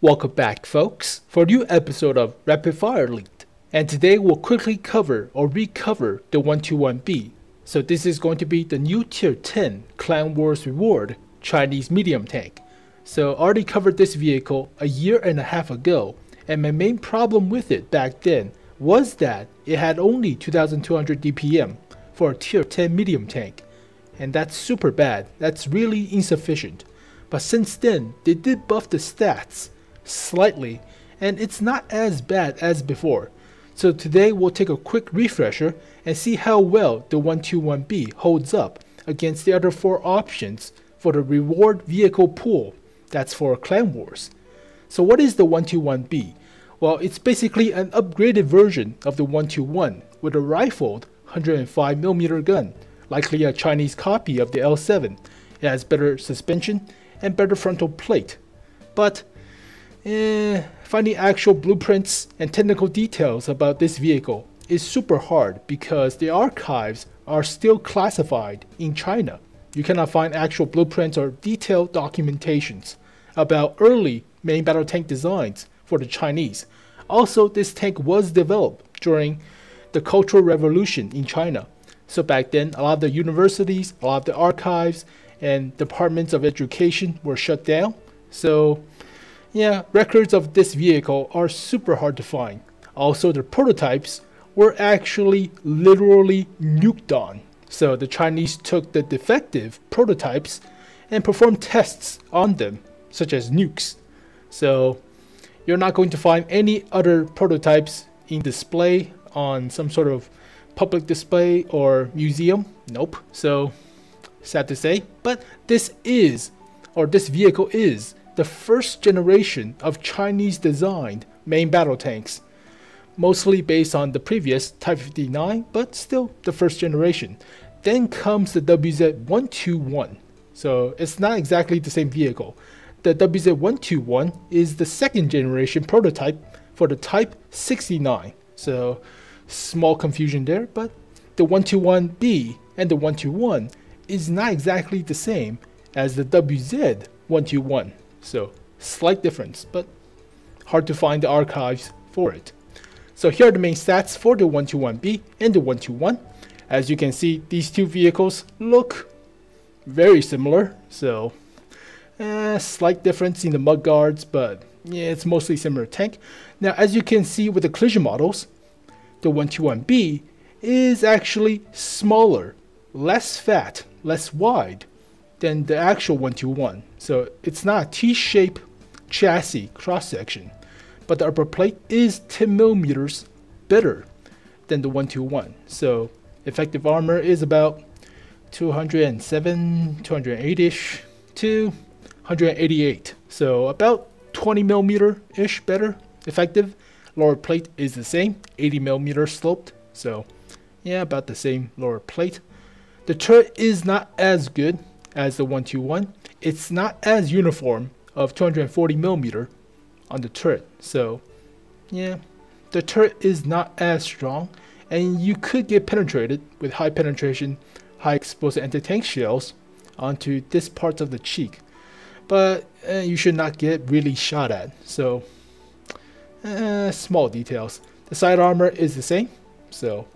Welcome back, folks, for a new episode of Rapid Fire Leaked. And today we'll quickly cover or recover the 121B. So this is going to be the new Tier 10 Clan Wars Reward Chinese medium tank. So I already covered this vehicle a year and a half ago, and my main problem with it back then was that it had only 2200 DPM for a Tier 10 medium tank. And that's super bad, that's really insufficient. But since then, they did buff the stats slightly, and it's not as bad as before. So today we'll take a quick refresher and see how well the 121B holds up against the other four options for the reward vehicle pool that's for Clan Wars. So what is the 121B? Well, it's basically an upgraded version of the 121 with a rifled 105mm gun, likely a Chinese copy of the L7. It has better suspension and better frontal plate. But eh, finding actual blueprints and technical details about this vehicle is super hard because the archives are still classified in China. You cannot find actual blueprints or detailed documentations about early main battle tank designs for the Chinese. Also, this tank was developed during the Cultural Revolution in China. So back then, a lot of the universities, a lot of the archives, and departments of education were shut down. So yeah, records of this vehicle are super hard to find. Also, the prototypes were actually literally nuked on. So the Chinese took the defective prototypes and performed tests on them, such as nukes. So you're not going to find any other prototypes in display on some sort of public display or museum. Nope. So sad to say, but this is, or this vehicle is, the first generation of Chinese designed main battle tanks. Mostly based on the previous Type 59, but still the first generation. Then comes the WZ121. So it's not exactly the same vehicle. The WZ121 is the second generation prototype for the Type 69. So small confusion there, but the 121B and the 121 is not exactly the same as the WZ121. So slight difference, but hard to find the archives for it. So here are the main stats for the 121B and the 121. As you can see, these two vehicles look very similar. So eh, slight difference in the mud guards, but yeah, it's mostly similar tank. Now, as you can see with the collision models, the 121B is actually smaller, less fat, less wide than the actual 121. So it's not a T-shaped chassis cross-section, but the upper plate is 10 millimeters better than the 121. So effective armor is about 207, 208-ish to 188. So about 20 millimeter ish better effective. Lower plate is the same, 80 millimeter sloped. So yeah, about the same lower plate. The turret is not as good as the 121. It's not as uniform of 240 millimeter on the turret. So yeah, the turret is not as strong and you could get penetrated with high penetration, high explosive anti-tank shells onto this part of the cheek. But uh, you should not get really shot at. So uh, small details. The side armor is the same. So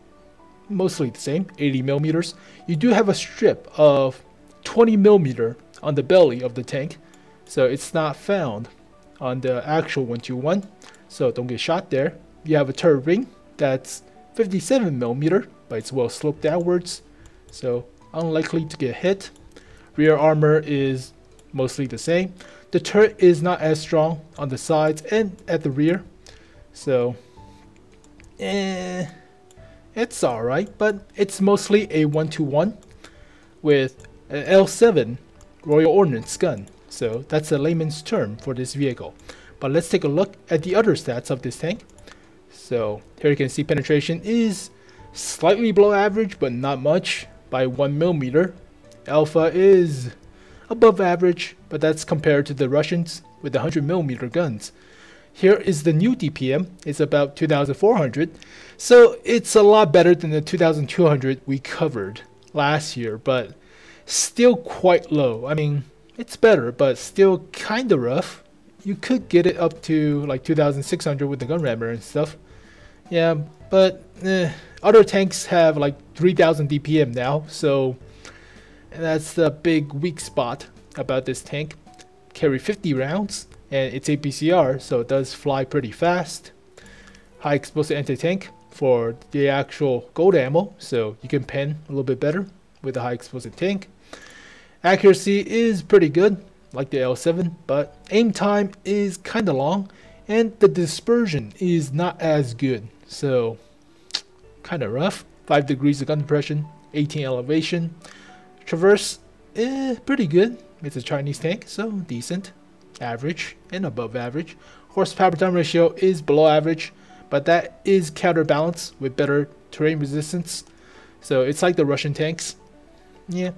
mostly the same, 80 millimeters. You do have a strip of 20 millimeter on the belly of the tank, so it's not found on the actual 121. So don't get shot there. You have a turret ring that's 57 millimeter, but it's well sloped downwards, so unlikely to get hit. Rear armor is mostly the same. The turret is not as strong on the sides and at the rear, so eh, it's alright, but it's mostly a 1-to-1 with Uh, L7 Royal Ordnance gun. So that's a layman's term for this vehicle. But let's take a look at the other stats of this tank. So here you can see penetration is slightly below average, but not much by 1 millimeter. Alpha is above average, but that's compared to the Russians with the 100 millimeter guns. Here is the new DPM. It's about 2,400. So it's a lot better than the 2,200 we covered last year, but still quite low. I mean, it's better, but still kind of rough you could get it up to like 2,600 with the gun rammer and stuff. Yeah, but eh, other tanks have like 3,000 DPM now, so that's the big weak spot about this tank. Carry 50 rounds, and it's APCR, so it does fly pretty fast. High explosive anti-tank for the actual gold ammo, so you can pen a little bit better with a high explosive tank. Accuracy is pretty good, like the L7, but aim time is kinda long, and the dispersion is not as good, so kinda rough. 5 degrees of gun depression, 18 elevation. Traverse, eh, pretty good. It's a Chinese tank, so decent. Average and above average. Horsepower time ratio is below average, but that is counterbalanced with better terrain resistance. So it's like the Russian tanks. Yeah.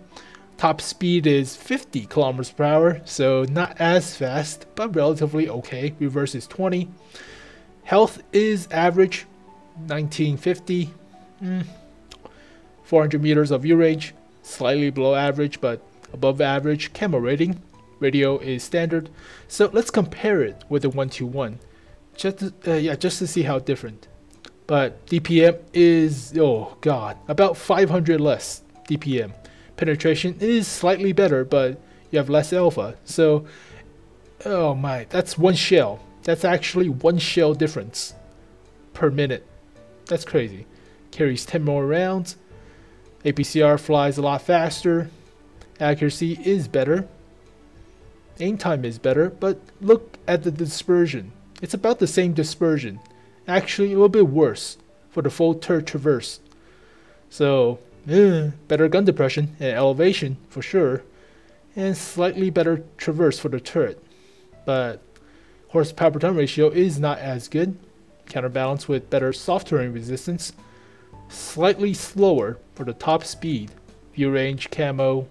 Top speed is 50 kilometers per hour, so not as fast, but relatively okay. Reverse is 20. Health is average, 1950. Mm. 400 meters of view range, slightly below average, but above average. camera rating, radio is standard. So let's compare it with the 121, just uh, yeah, just to see how different. But DPM is oh god, about 500 less DPM penetration is slightly better, but you have less alpha. So, oh my, that's one shell. That's actually one shell difference per minute. That's crazy. Carries 10 more rounds. APCR flies a lot faster. Accuracy is better. Aim time is better, but look at the dispersion. It's about the same dispersion. Actually, a little bit worse for the full turret traverse. So, uh, better gun depression and elevation for sure, and slightly better traverse for the turret. But horsepower per ton ratio is not as good, counterbalanced with better soft terrain resistance, slightly slower for the top speed, view range, camo,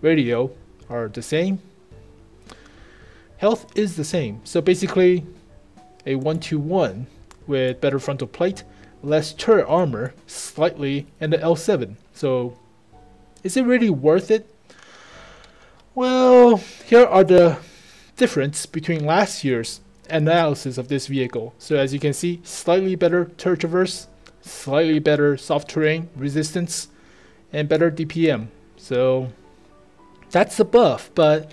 radio are the same. Health is the same, so basically a 1-2-1 with better frontal plate, less turret armor, slightly, and the L7. So, is it really worth it? Well, here are the difference between last year's analysis of this vehicle. So as you can see, slightly better turret traverse, slightly better soft terrain resistance, and better DPM. So that's a buff, but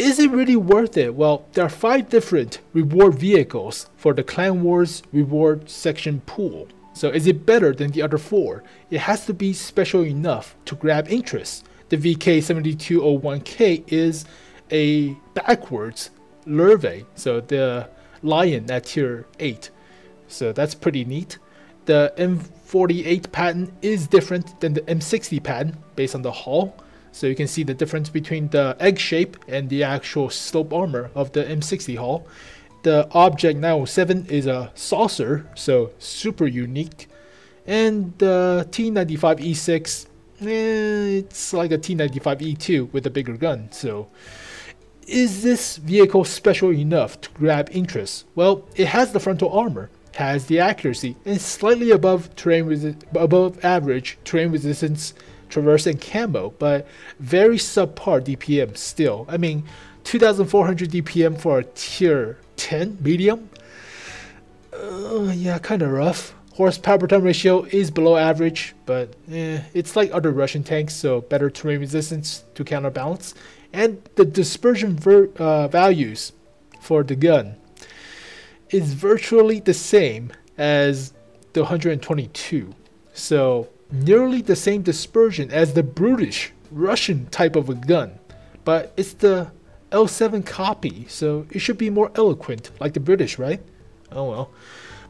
is it really worth it? Well, there are five different reward vehicles for the Clan Wars reward section pool. So is it better than the other four? It has to be special enough to grab interest. The VK7201K is a backwards Löwe, so the lion at tier 8. So that's pretty neat. The M48 Patton is different than the M60 Patton based on the hull. So you can see the difference between the egg shape and the actual slope armor of the M60 hull. The Object 907 is a saucer, so super unique. And the T95E6, eh, it's like a T95E2 with a bigger gun. So is this vehicle special enough to grab interest? Well, it has the frontal armor, has the accuracy, and slightly above terrain above average terrain resistance traverse and camo, but very subpar DPM still. I mean, 2400 DPM for a tier 10 medium? Uh, yeah, kind of rough. Horsepower per ton ratio is below average, but eh, it's like other Russian tanks, so better terrain resistance to counterbalance. And the dispersion uh, values for the gun is virtually the same as the 122. So nearly the same dispersion as the brutish Russian type of a gun, but it's the L7 copy, so it should be more eloquent, like the British, right? Oh well.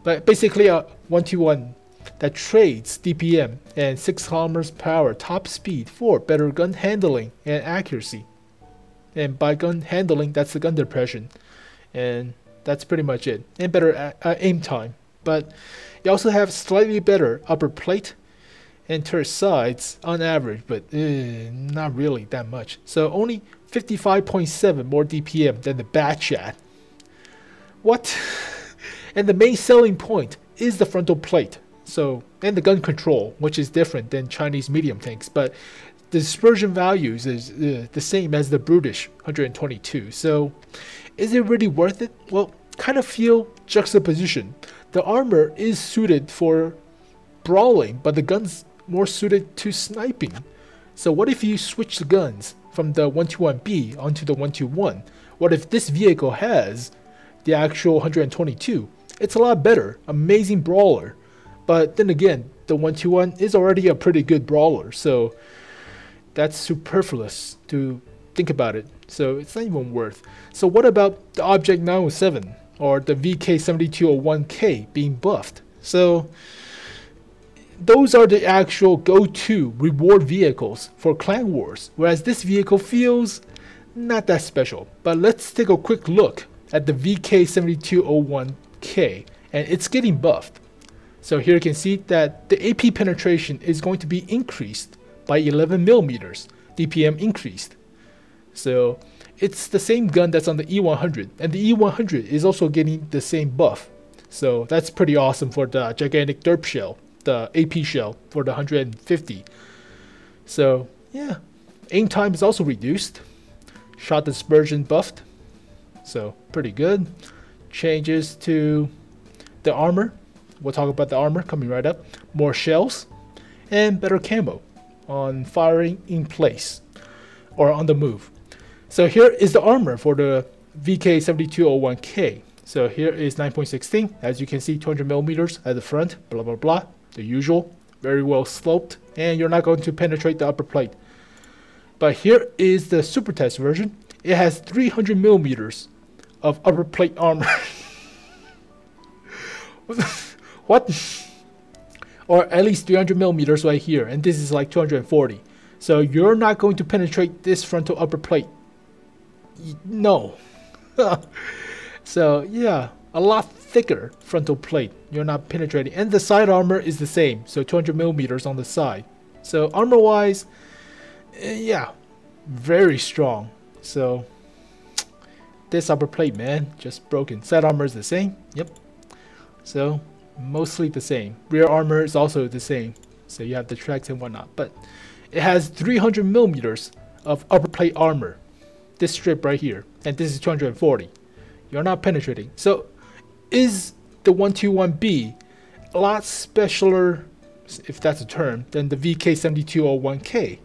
But basically a 121 that trades DPM and 6 kilometers per hour top speed for better gun handling and accuracy. And by gun handling, that's the gun depression. And that's pretty much it. And better uh, aim time. But you also have slightly better upper plate and turret sides on average, but uh, not really that much. So only 55.7 more DPM than the Batchat. What? and the main selling point is the frontal plate. So and the gun control, which is different than Chinese medium tanks, but the dispersion values is uh, the same as the Brutish 122. So is it really worth it? Well, kind of feel juxtaposition. The armor is suited for brawling, but the gun's more suited to sniping. So what if you switch the guns from the 121B onto the 121? What if this vehicle has the actual 122? It's a lot better, amazing brawler. But then again, the 121 is already a pretty good brawler, so that's superfluous to think about it. So it's not even worth. So what about the Object 907 or the VK7201K being buffed? So those are the actual go-to reward vehicles for Clan Wars, whereas this vehicle feels not that special. But let's take a quick look at the VK7201K, and it's getting buffed. So here you can see that the AP penetration is going to be increased by 11 millimeters, DPM increased. So it's the same gun that's on the E100, and the E100 is also getting the same buff. So that's pretty awesome for the gigantic derp shell the AP shell for the 150. So yeah, aim time is also reduced. Shot dispersion buffed, so pretty good. Changes to the armor. We'll talk about the armor coming right up. More shells and better camo on firing in place or on the move. So here is the armor for the VK7201K. So here is 9.16, as you can see 200 millimeters at the front, blah blah blah the usual, very well sloped, and you're not going to penetrate the upper plate. But here is the super test version. It has 300 millimeters of upper plate armor. what? Or at least 300 millimeters right here, and this is like 240. So you're not going to penetrate this frontal upper plate. No. so yeah, a lot thicker frontal plate. You're not penetrating. And the side armor is the same, so 200 millimeters on the side. So armor wise, eh, yeah, very strong. So this upper plate, man, just broken. Side armor is the same. Yep. So mostly the same. Rear armor is also the same. So you have the tracks and whatnot. But it has 300 millimeters of upper plate armor. This strip right here. And this is 240. You're not penetrating. So is the 121B a lot specialer, if that's a term, than the VK7201K?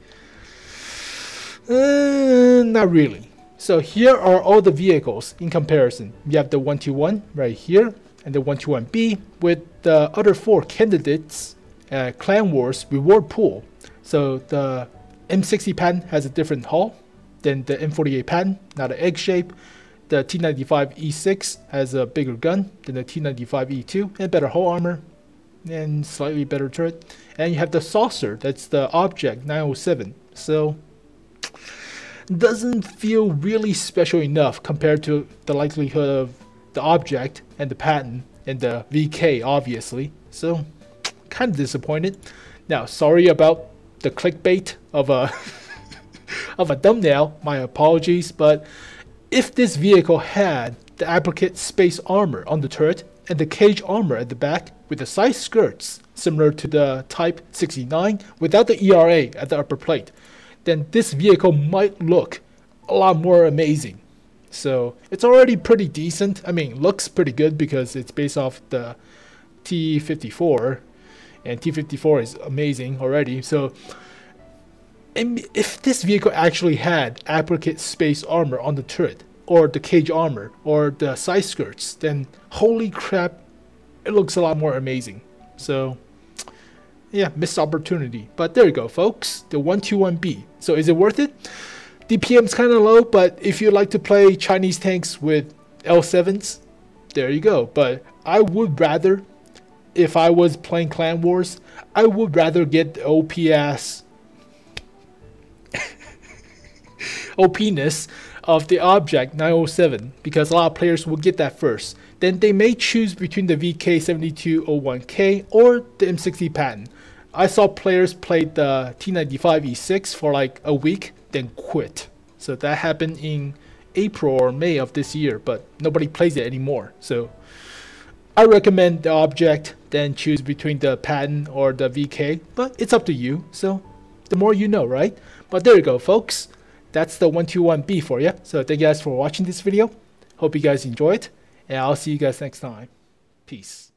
Uh, not really. So here are all the vehicles in comparison. You have the 121 right here and the 121B with the other four candidates at Clan Wars reward pool. So the M60 Patton has a different hull than the M48 Patton, not an egg shape. The T95E6 has a bigger gun than the T95E2 and better hull armor and slightly better turret. And you have the saucer, that's the object 907. So doesn't feel really special enough compared to the likelihood of the object and the Patton and the VK obviously. So kind of disappointed. Now sorry about the clickbait of a of a thumbnail. My apologies, but if this vehicle had the appliqué space armor on the turret and the cage armor at the back with the side skirts similar to the Type 69 without the ERA at the upper plate, then this vehicle might look a lot more amazing. So it's already pretty decent. I mean, looks pretty good because it's based off the T54 and T54 is amazing already. So if this vehicle actually had appliqué space armor on the turret, or the cage armor, or the side skirts, then holy crap, it looks a lot more amazing. So, yeah, missed opportunity. But there you go, folks, the 121B. So is it worth it? DPM's kind of low, but if you like to play Chinese tanks with L7s, there you go. But I would rather, if I was playing Clan Wars, I would rather get the OPS OPness of the object 907 because a lot of players will get that first. Then they may choose between the VK7201K or the M60 Patton. I saw players play the T95E6 for like a week, then quit. So that happened in April or May of this year, but nobody plays it anymore. So I recommend the object, then choose between the Patton or the VK, but it's up to you. So the more you know, right? But there you go, folks that's the 121B for you. So thank you guys for watching this video. Hope you guys enjoy it, and I'll see you guys next time. Peace.